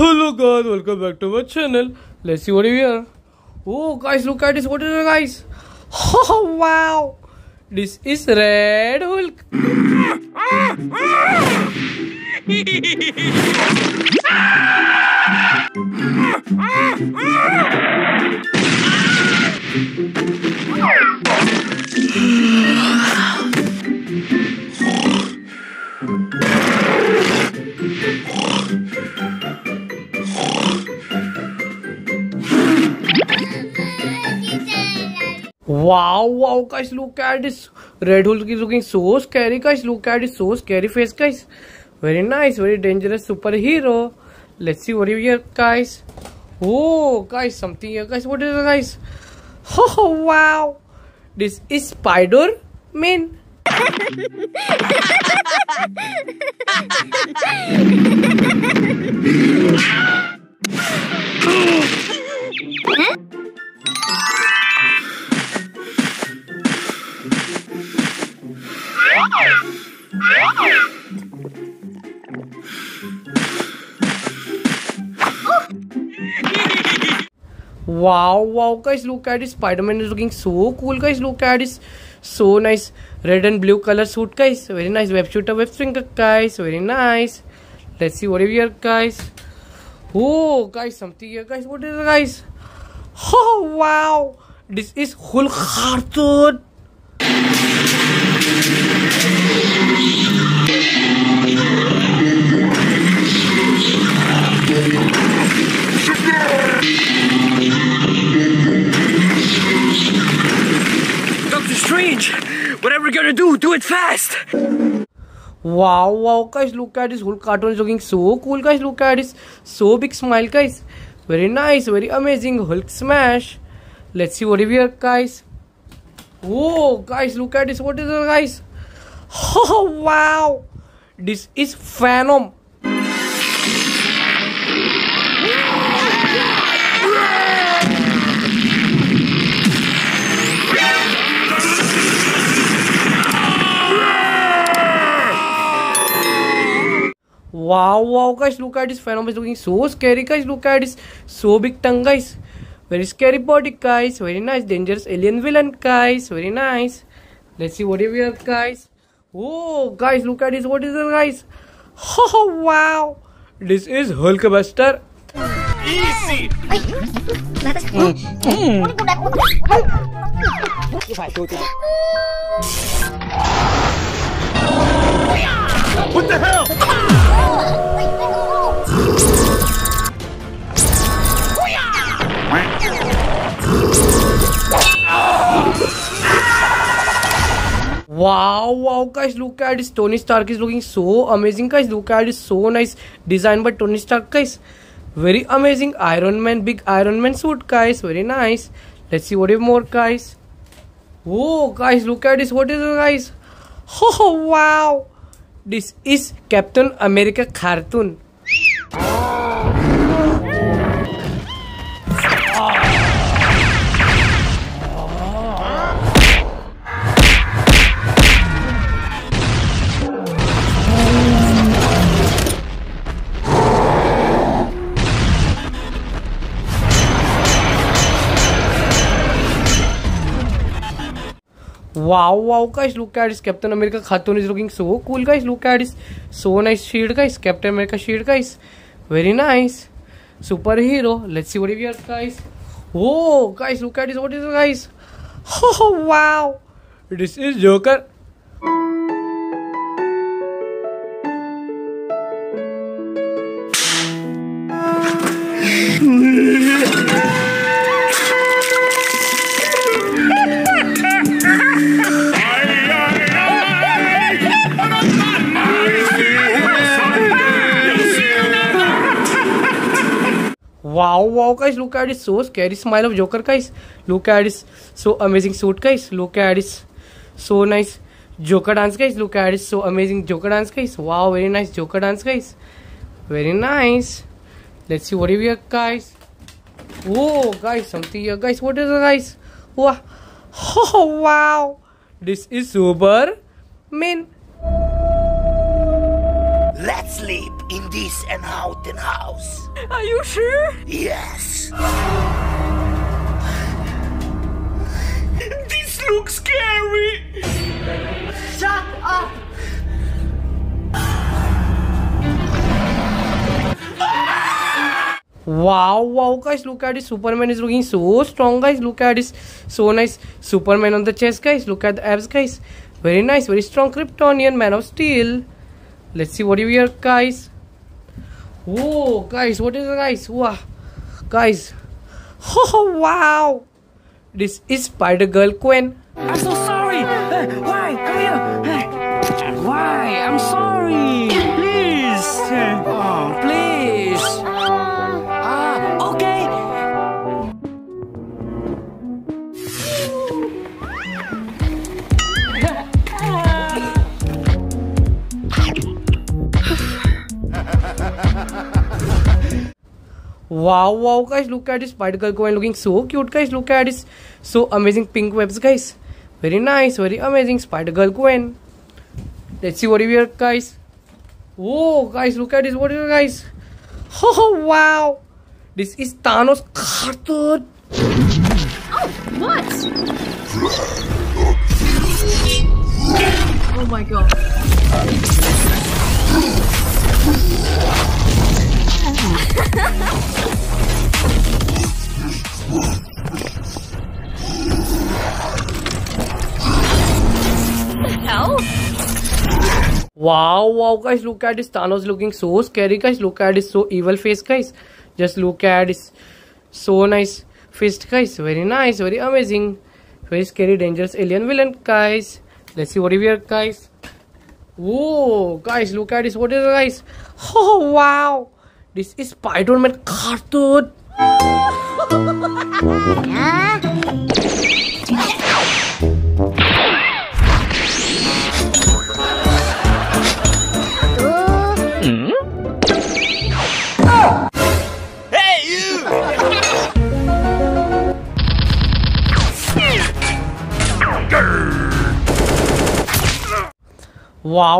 Hello guys, welcome back to my channel. Let's see what we are. Oh guys, look at this. What is it guys? Oh wow. This is Red Hulk. Wow, wow, guys, look at this. Red Hulk is looking so scary, guys. Look at his so scary face, guys. Very nice, very dangerous superhero. Let's see what you here, guys. Oh, guys, something here, guys. What is it, guys? Oh, wow. This is Spider Man. Wow, guys, look at this. Spider-Man is looking so cool, guys. Look at this. So nice. Red and blue color suit, guys. Very nice. Web shooter, web swinger, guys. Very nice. Let's see what we are, guys. Oh, guys, something here, guys. What is it, guys? Oh, wow. This is Hulk cartoon. Doctor Strange! Whatever you're gonna do, do it fast! Wow, wow, guys, look at this Hulk cartoon is looking so cool, guys. Look at this so big smile, guys. Very nice, very amazing Hulk smash. Let's see what we are, guys. Oh, guys, look at this. What is it, guys? Oh, wow. This is Phantom. Wow, wow, guys, look at this Phantom is looking so scary, guys. Look at this so big tongue, guys. Very scary body, guys. Very nice, dangerous alien villain, guys. Very nice. Let's see what we have, guys. Oh, guys, look at this. What is it, guys? Oh, wow. This is Hulkbuster. Easy! Hmm. Hmm. What the hell? Wow, wow, guys, look at this. Tony Stark is looking so amazing, guys. Look at this, so nice design by Tony Stark, guys. Very amazing Iron Man, big Iron Man suit, guys. Very nice. Let's see what more, guys. Oh, guys, look at this. What is it, guys? Oh, wow. This is Captain America cartoon. Wow, wow, guys, look at this. Captain America cartoon is looking so cool, guys. Look at this. So nice shield, guys. Captain America shield, guys. Very nice. Superhero. Let's see what we are, guys. Oh, guys, look at this. What is it, guys? Oh, wow. This is Joker. Wow, wow, guys, look at this so scary smile of Joker, guys. Look at this so amazing suit, guys. Look at this so nice Joker dance, guys. Look at this so amazing Joker dance, guys. Wow, very nice Joker dance, guys. Very nice. Let's see what we have, guys. Oh, guys, something here, guys. What is it, guys? Wow. Oh, wow. This is Super Man. Let's sleep! in this unhaunted house. Are you sure? Yes. this looks scary. Shut up! Wow, wow, guys, look at this. Superman is looking so strong, guys. Look at this. So nice. Superman on the chest, guys. Look at the abs, guys. Very nice, very strong Kryptonian Man of Steel. Let's see what you wear, guys. Whoa, guys, what is it, guys? Wow, guys. Oh, wow. This is Spider Girl Gwen. I'm so sorry! Uh, why? Come here! Uh, why? I'm sorry! Please! Uh, Wow, wow, guys, look at this Spider Girl Gwen looking so cute, guys. Look at this. So amazing pink webs, guys. Very nice, very amazing Spider Girl Gwen. Let's see what you wear, guys. Whoa, guys, look at this. What is it, guys? Oh, wow. This is Thanos cartoon. Oh, what? Oh my god. Wow, wow, guys, look at this Thanos looking so scary, guys. Look at his so evil face, guys. Just look at his so nice fist, guys. Very nice, very amazing. Very scary, dangerous alien villain, guys. Let's see what we wear, guys. Whoa, guys, look at this. What is it, guys? Oh, wow. This is Spider-Man cartoon.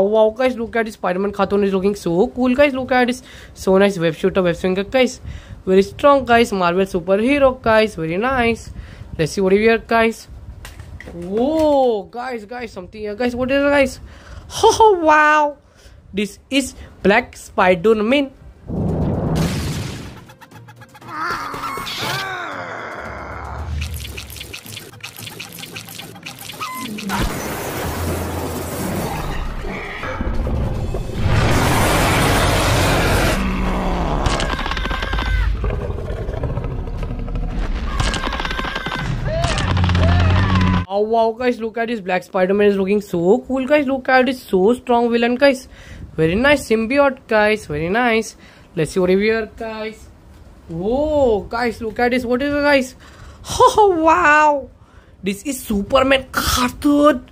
Wow, wow, guys, look at this Spider-Man cartoon is looking so cool, guys. Look at this so nice web shooter, web swinger, guys. Very strong, guys. Marvel superhero, guys. Very nice. Let's see what we wear, guys. Whoa, guys, guys, something here, guys. What is it, guys? Oh, wow. This is Black Spider-Man. Wow guys look at this black spider-man is looking so cool guys. Look at this so strong villain guys. Very nice symbiote guys. Very nice. Let's see what we are guys. Whoa guys look at this. What is it guys? Oh wow. This is superman cartoon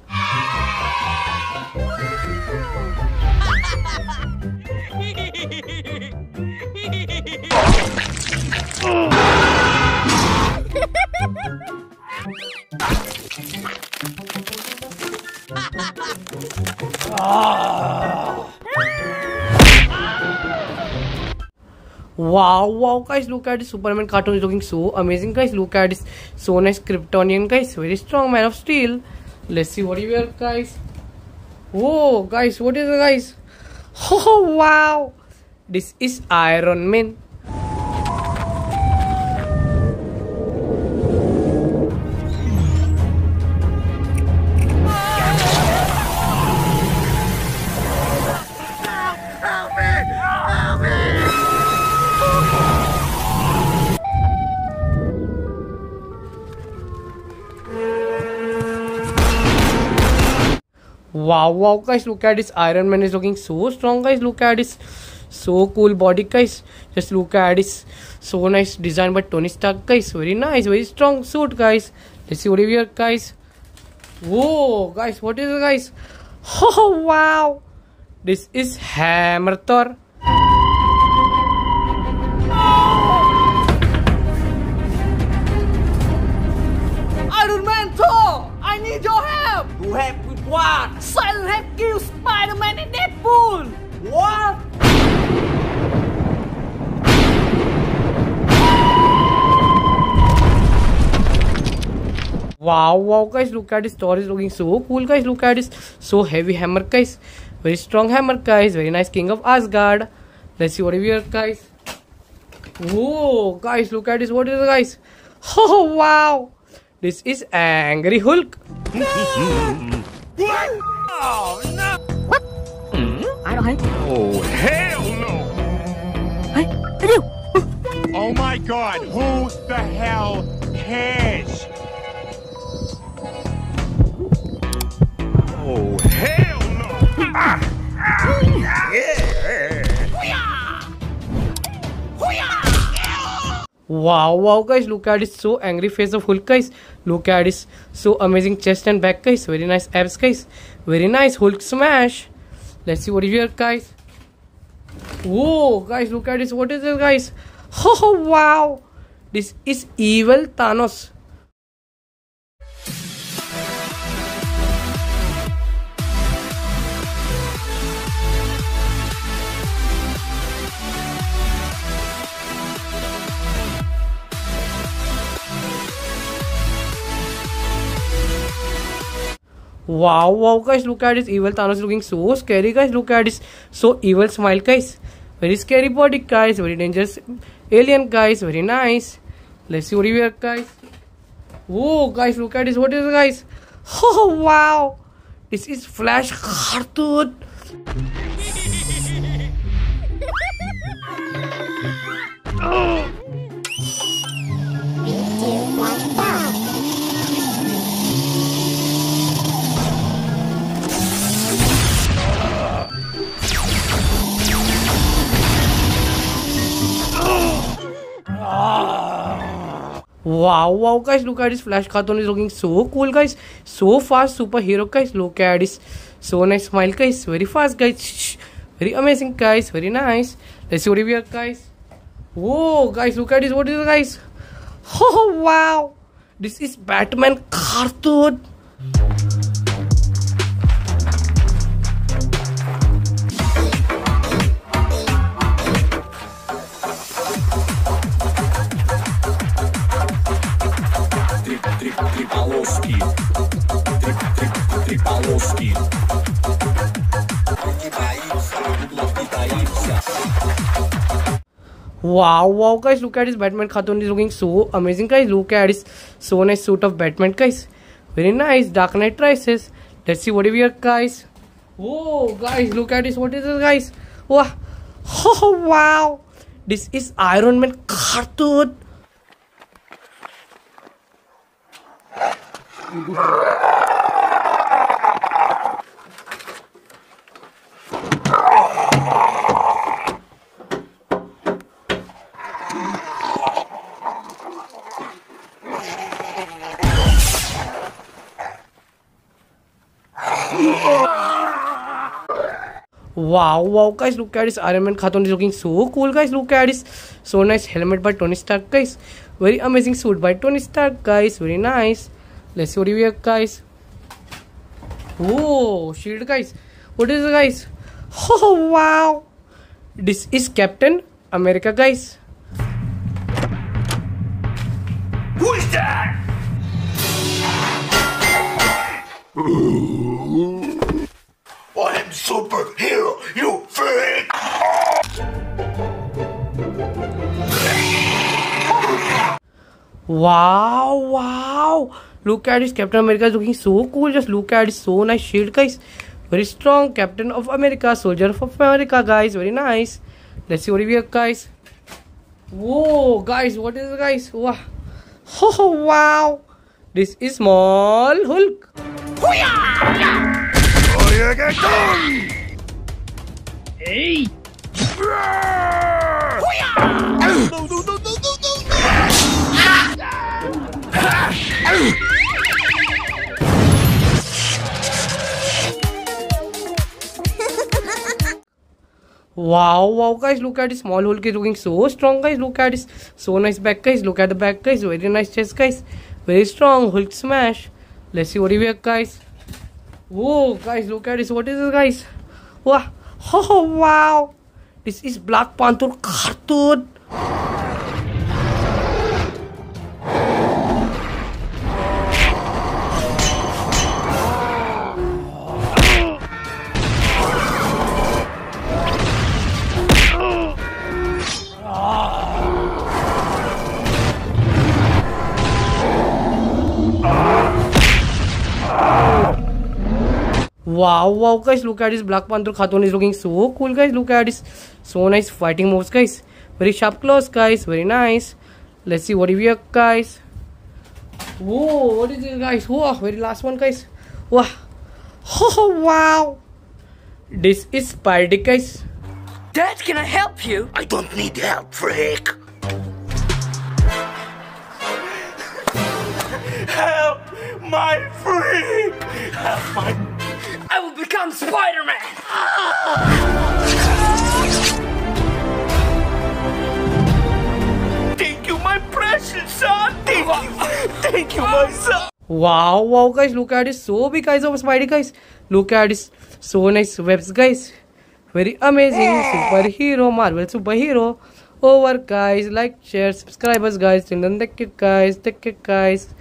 Wow, wow, guys, look at this Superman cartoon is looking so amazing, guys. Look at this so nice Kryptonian, guys. Very strong man of steel. Let's see what you wear, guys. Whoa, guys, what is it, guys? Oh, wow. This is Iron Man. Wow, wow, guys, look at this Iron Man is looking so strong, guys. Look at this so cool body, guys. Just look at this so nice design by Tony Stark, guys. Very nice, very strong suit, guys. Let's see what we have, guys. Whoa, guys, what is it, guys? Oh, wow. This is Hammer Thor. that kills Spider-Man and Deadpool! What? Wow, wow guys, look at this Thor is looking so cool guys, look at this so heavy hammer guys, very strong hammer guys, very nice king of Asgard. Let's see what we have guys. Whoa, guys, look at this, what is it guys? Oh wow, this is Angry Hulk. Ai đó thấy Oh, hell no! Thấy Thấy điều Oh my god, who the hell cares? Oh, hell no! Ah. Wow, wow, guys, look at this so angry face of Hulk, guys. Look at this so amazing chest and back, guys. Very nice abs, guys. Very nice Hulk smash. Let's see what is here, guys. Whoa, guys, look at this. What is this, guys? Oh, wow. This is evil Thanos. Wow, wow, guys, look at this evil Thanos looking so scary, guys. Look at this so evil smile, guys. Very scary body, guys. Very dangerous alien, guys. Very nice. Let's see what we have, guys. Whoa, guys, look at this. What is it, guys? Oh, wow. This is Flash cartoon. Wow, wow, guys, look at this Flash cartoon is looking so cool, guys. So fast, superhero, guys. Look at this. So nice smile, guys. Very fast, guys. Very amazing, guys. Very nice. Let's see what we have, guys. Whoa, guys, look at this. What is it, guys? Oh, wow. This is Batman cartoon. Wow, wow, guys, look at this Batman cartoon is looking so amazing, guys. Look at this so nice suit of Batman, guys. Very nice. Dark Knight Rises. Let's see what we have, guys. Whoa, guys, look at this. What is this, guys? Wow. Oh, wow. This is Iron Man cartoon. Wow, wow, guys, look at this Iron Man cartoon is looking so cool, guys. Look at this so nice helmet by Tony Stark, guys. Very amazing suit by Tony Stark, guys. Very nice. Let's see what we have, guys. Oh, shield, guys. What is it, guys? Oh, wow. This is Captain America, guys. Who is that? I'm superhero, you freak! Wow, wow. Look at this. Captain America is looking so cool. Just look at this. So nice shield, guys. Very strong. Captain of America. Soldier of America, guys. Very nice. Let's see what we have, guys. Whoa, guys. What is it, guys? Wow. Oh, wow. This is small Hulk. Oh, done! No, no, no, no, no, no! Wow, wow, guys, look at this small Hulk is looking so strong, guys. Look at this so nice back, guys. Look at the back, guys. Very nice chest, guys. Very strong Hulk smash. Let's see what we have, guys. Whoa, guys, look at this. What is this, guys? Wow, oh, wow. This is Black Panther cartoon. Wow, wow, guys, look at this Black Panther cartoon is looking so cool, guys. Look at this. So nice fighting moves, guys. Very sharp claws, guys. Very nice. Let's see what we have, guys. Whoa, what is this, guys? Whoa, very last one, guys. Wow. Oh, wow. This is Spidey, guys. Dad, can I help you? I don't need help, freak. My freak! Help my. I will become Spider-Man! Thank you, my precious son! Thank you! Thank you, my son! Wow, wow, guys, look at this. So big eyes of Spidey, guys. Look at this. So nice webs, guys. Very amazing. Superhero, Marvel superhero. Over, guys. Like, share, subscribers, guys. Till then, take care, guys. Take care, guys.